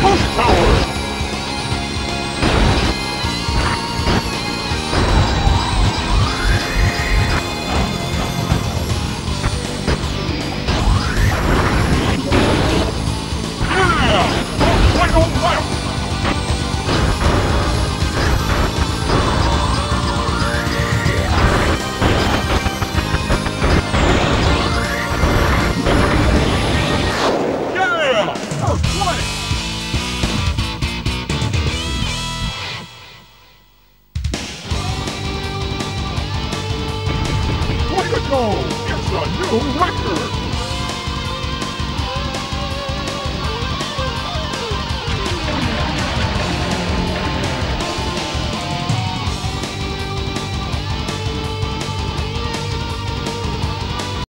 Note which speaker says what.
Speaker 1: Post power! It's a new record!